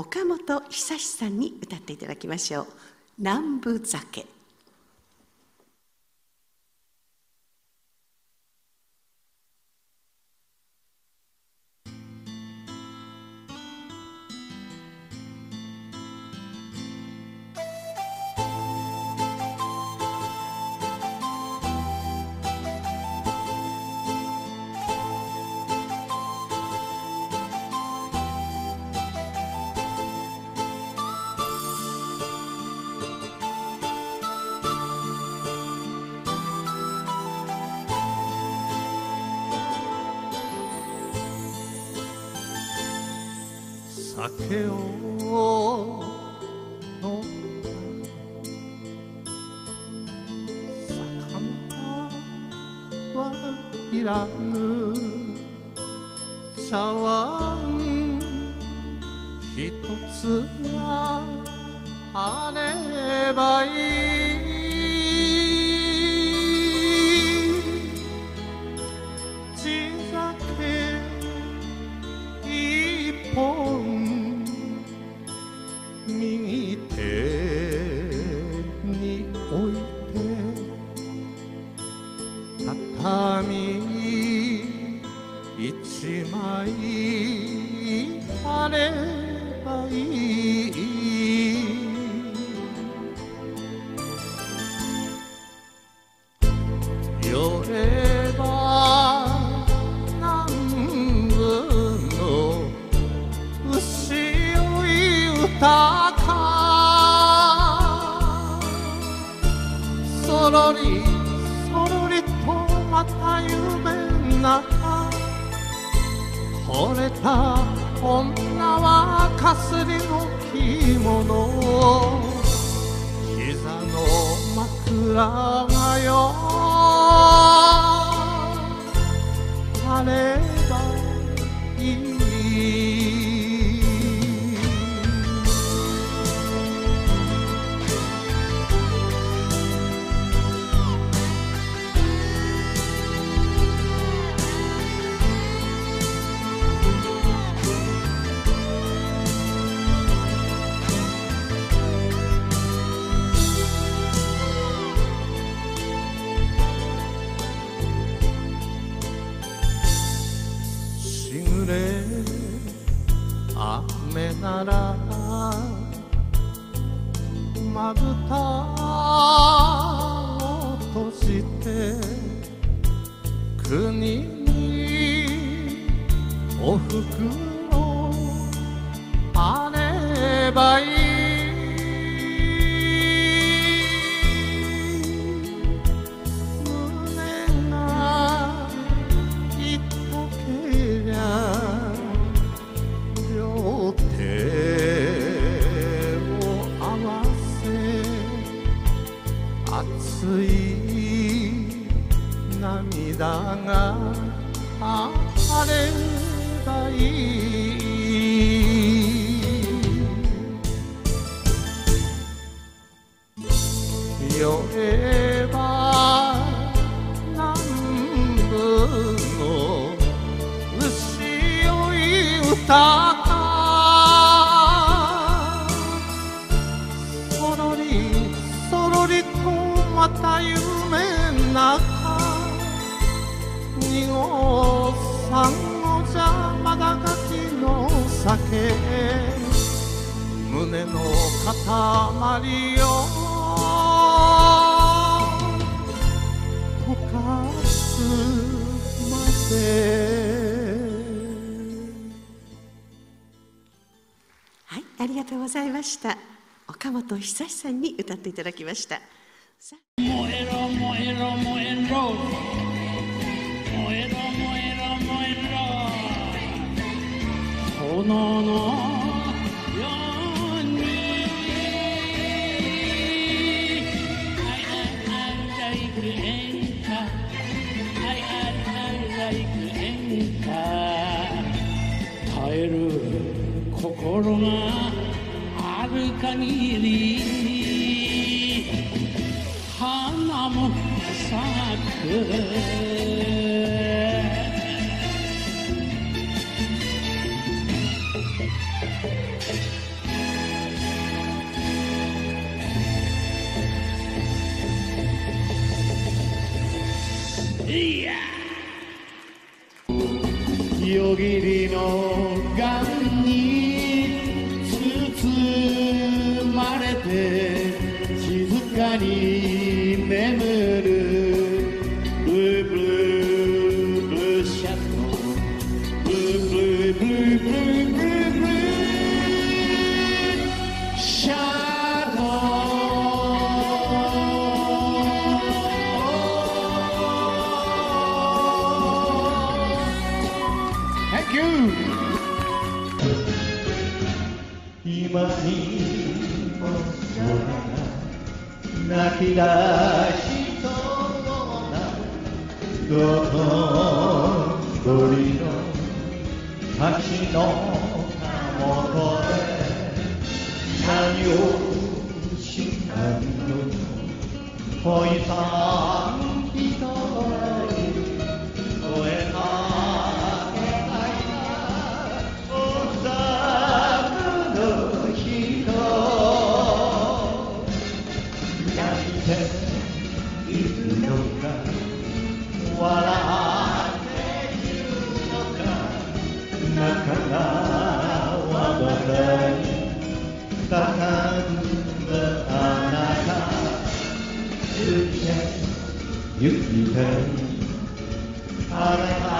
岡本久志さんに歌っていただきましょう。南部酒。酒を飲んだ魚はいらぬ茶碗一つがあればいいればいい酔えば南部の牛追い歌かそろりそろりとまた夢の中。惚れた。女はかすりの着物膝の枕がよ。晴れならまぶたを閉じて国におふくろあればいい。熱い涙があればい。い酔えば南部の牛追い歌。酒胸の塊よ溶かすまではいありがとうございました。岡本久志さんに歌っていただきました。燃えろ燃えろ燃えろ燃えろのように I I I like 演歌 I I I like 演歌耐える心がある限り。花も咲く。Girino. 空が泣き出しそうなどこ鳥の滝のたもとで何をしたの恋さているのか笑っているのか仲間はどこに高ぶあなた行って行ってあなた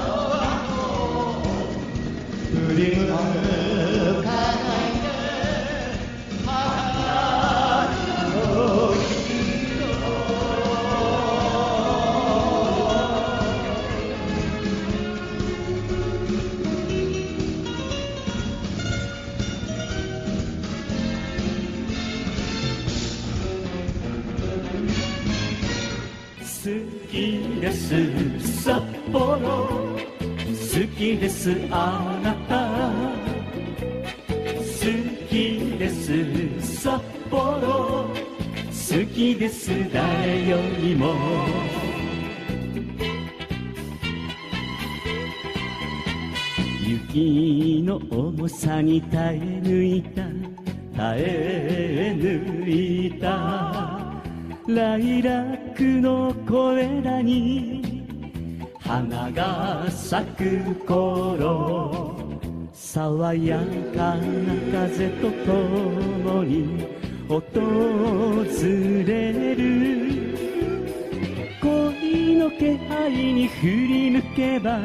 の後振り向かきです。札幌。好きです。あなた。好きです。札幌。好きです。誰よりも。雪の重さに耐え抜いた。耐え抜いた。ライラックの小枝に花が咲く頃爽やかな風とともに訪れる。恋の気配に振り向けば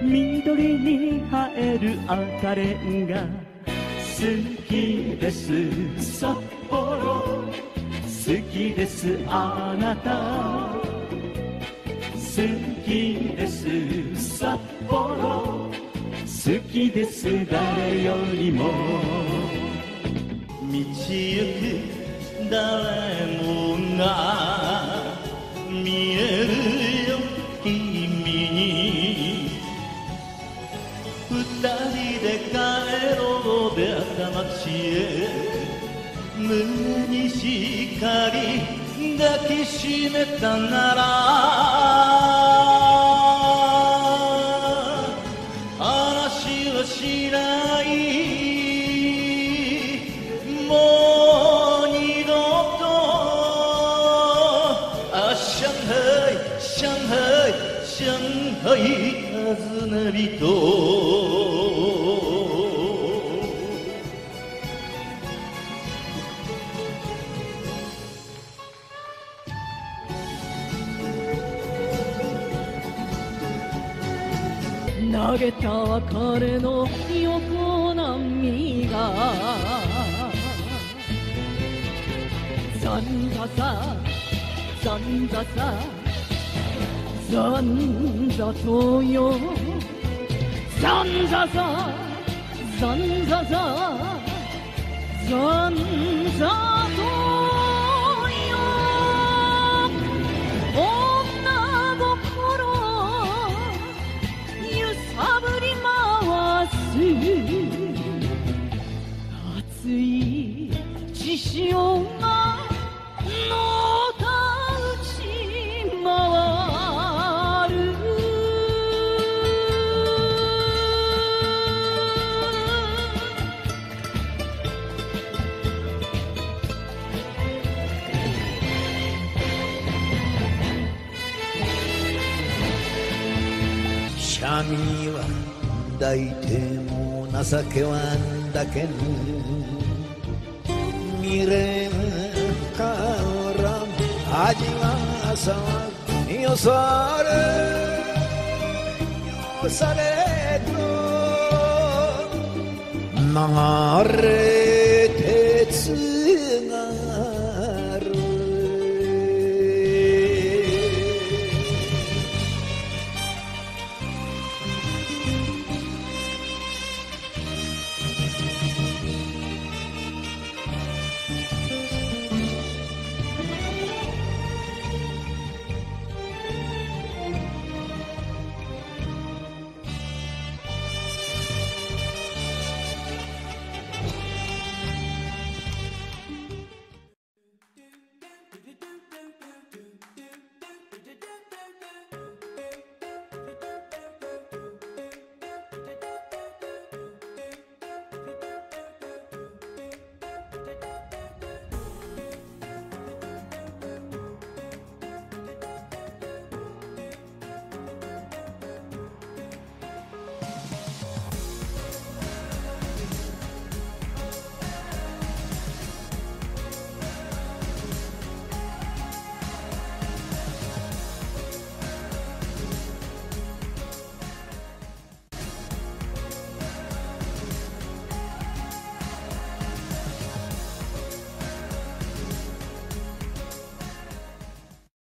緑に映える赤レンガ。好きです札幌好きですあなた。好きです札幌。好きです誰よりも。道行く誰もが見えるよ。抱きしめたなら話はしない。もう二度とあ上海上海上海訪ね人別れの横波が。ざんざさざんざさざんざとよ。ざんざさざんざさざんざ神は抱いても情けはんだけぬ未練から味はさよされよされと流れ